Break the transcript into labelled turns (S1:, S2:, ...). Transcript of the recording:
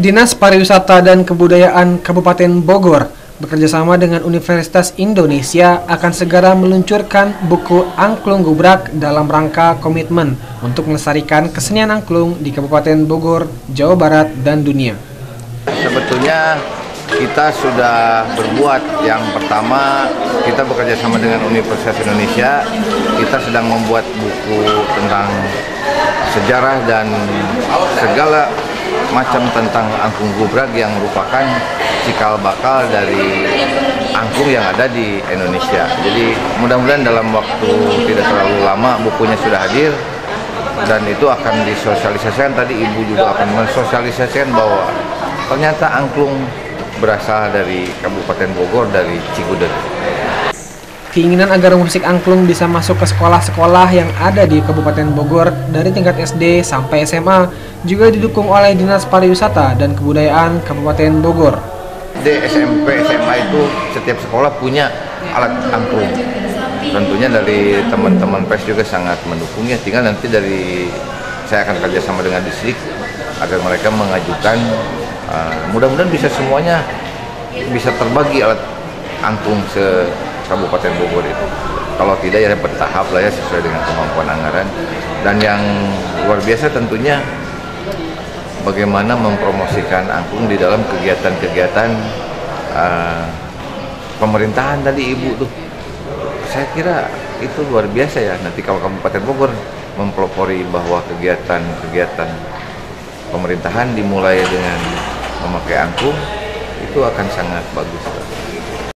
S1: Dinas Pariwisata dan Kebudayaan Kabupaten Bogor bekerjasama dengan Universitas Indonesia akan segera meluncurkan buku Angklung Gubrak dalam rangka komitmen untuk melestarikan kesenian angklung di Kabupaten Bogor, Jawa Barat, dan dunia.
S2: Sebetulnya kita sudah berbuat yang pertama kita bekerja sama dengan Universitas Indonesia kita sedang membuat buku tentang sejarah dan segala macam tentang angklung gubrak yang merupakan cikal bakal dari angklung yang ada di Indonesia. Jadi mudah-mudahan dalam waktu tidak terlalu lama bukunya sudah hadir dan itu akan disosialisasikan. Tadi ibu juga akan mensosialisasikan bahwa ternyata angklung berasal dari Kabupaten Bogor dari Cigudeg.
S1: Keinginan agar musik angklung bisa masuk ke sekolah-sekolah yang ada di Kabupaten Bogor dari tingkat SD sampai SMA juga didukung oleh Dinas Pariwisata dan Kebudayaan Kabupaten Bogor.
S2: Di SMP, SMA itu setiap sekolah punya alat angklung. Tentunya dari teman-teman pers juga sangat mendukungnya. Tinggal nanti dari saya akan kerjasama dengan distrik agar mereka mengajukan. Uh, mudah-mudahan bisa semuanya bisa terbagi alat angklung se Kabupaten Bogor itu. Kalau tidak ya bertahap lah ya sesuai dengan kemampuan anggaran. Dan yang luar biasa tentunya bagaimana mempromosikan angklung di dalam kegiatan-kegiatan uh, pemerintahan tadi ibu tuh. Saya kira itu luar biasa ya. Nanti kalau Kabupaten Bogor mempelopori bahwa kegiatan-kegiatan pemerintahan dimulai dengan memakai angklung itu akan sangat bagus.